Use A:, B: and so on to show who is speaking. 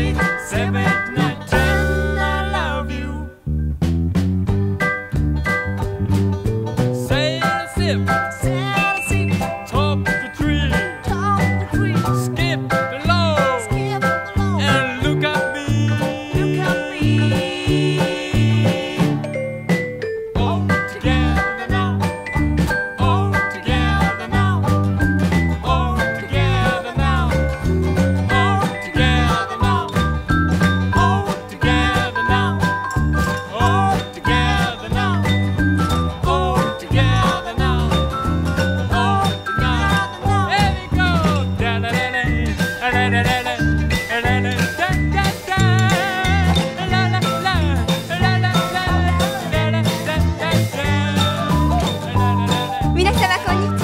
A: Big
B: Mira, estaba con